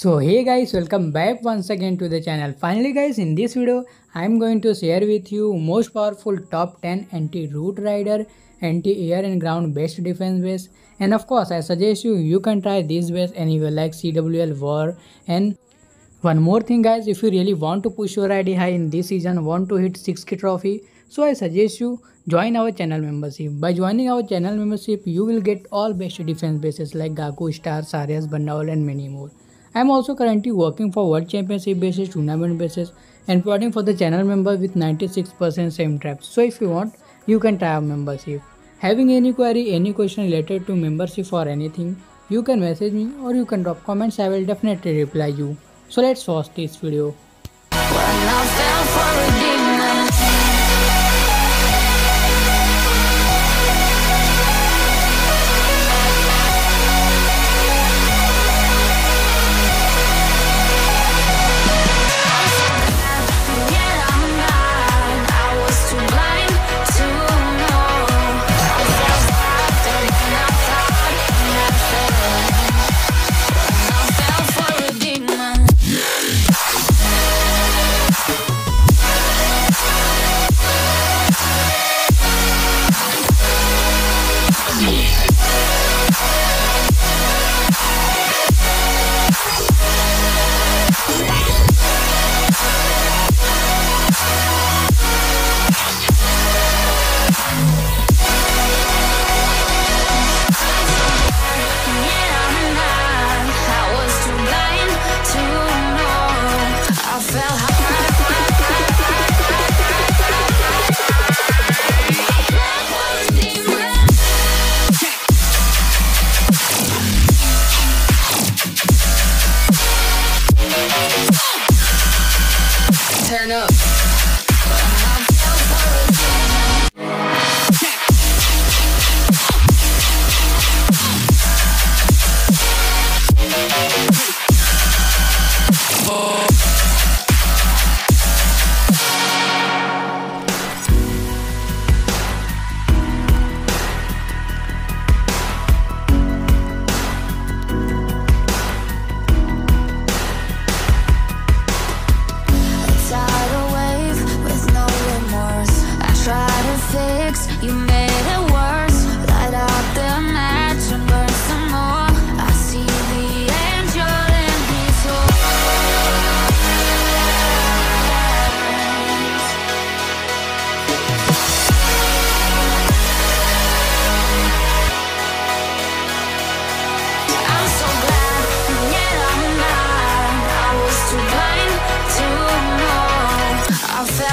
So hey guys welcome back once again to the channel. Finally guys in this video I am going to share with you most powerful top 10 anti-root rider, anti-air and ground based defense base and of course I suggest you you can try this base and you like CWL war and one more thing guys if you really want to push your ID high in this season want to hit 6k trophy so I suggest you join our channel membership. By joining our channel membership you will get all best defense bases like Gaku, Star, Sarias, Bandawal and many more. I am also currently working for World Championship basis, tournament basis and providing for the channel member with 96% same traps. So if you want, you can try our membership. Having any query, any question related to membership or anything, you can message me or you can drop comments, I will definitely reply you. So let's watch this video. up. I fell